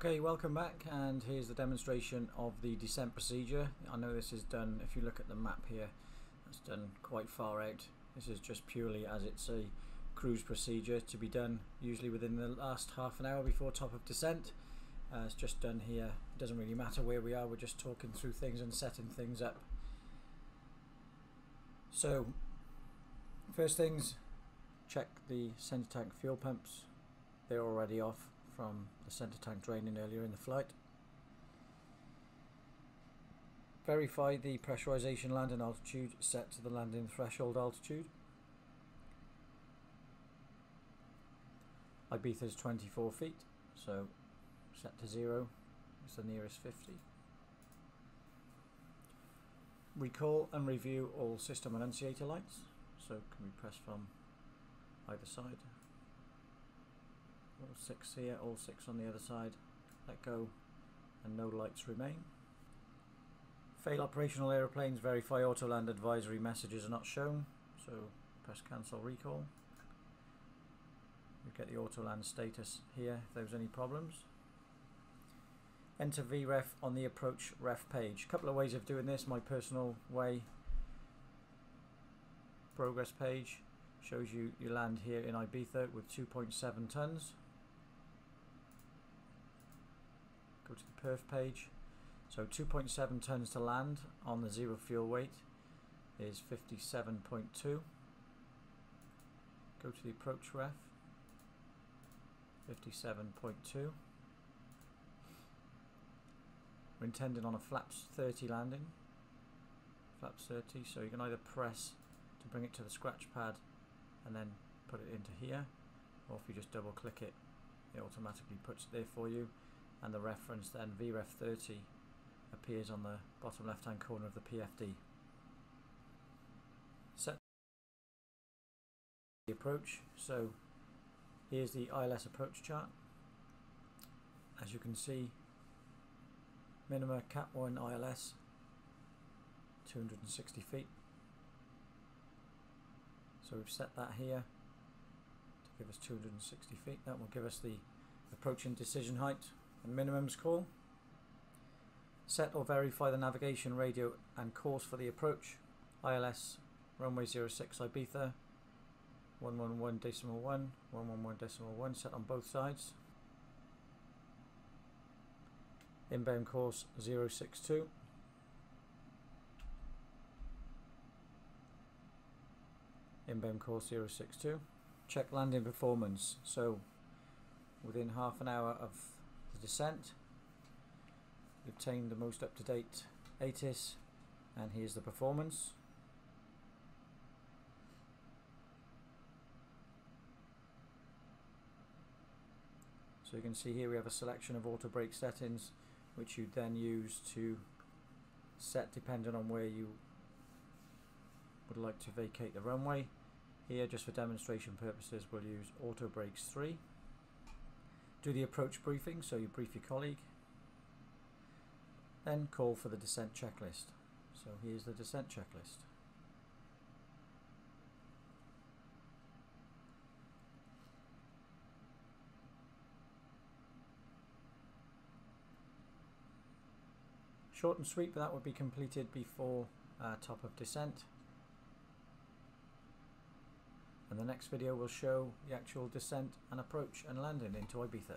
Okay, welcome back and here's the demonstration of the descent procedure. I know this is done, if you look at the map here, it's done quite far out. This is just purely as it's a cruise procedure to be done usually within the last half an hour before top of descent. Uh, it's just done here, it doesn't really matter where we are, we're just talking through things and setting things up. So, first things, check the centre tank fuel pumps, they're already off from the centre tank draining earlier in the flight. Verify the pressurization landing altitude set to the landing threshold altitude. Ibiza is 24 feet, so set to zero, it's the nearest 50. Recall and review all system annunciator lights, so can we press from either side six here, all six on the other side. Let go and no lights remain. Fail operational aeroplanes, verify auto land advisory messages are not shown. So press cancel recall. You get the auto land status here if there's any problems. Enter VREF on the approach ref page. A couple of ways of doing this. My personal way progress page shows you you land here in Ibiza with 2.7 tons go to the perf page. So 2.7 tons to land on the zero fuel weight is 57.2 go to the approach ref 57.2 we're intending on a flaps 30 landing flaps 30 so you can either press to bring it to the scratch pad and then put it into here or if you just double click it it automatically puts it there for you and the reference then VREF30 appears on the bottom left hand corner of the PFD. Set the approach, so here's the ILS approach chart. As you can see, minima Cat 1 ILS 260 feet. So we've set that here to give us 260 feet. That will give us the approaching decision height minimums call. Set or verify the navigation radio and course for the approach. ILS runway 06 Ibiza 111 decimal 1, 111 decimal 1 set on both sides. Inbound course 062. Inbound course 062. Check landing performance. So within half an hour of the descent. We obtained the most up-to-date ATIS and here's the performance. So you can see here we have a selection of auto brake settings which you then use to set depending on where you would like to vacate the runway. Here just for demonstration purposes we'll use auto brakes 3 do the approach briefing, so you brief your colleague. Then call for the descent checklist. So here's the descent checklist. Short and sweet, but that would be completed before uh, top of descent and the next video will show the actual descent and approach and landing into Ibiza.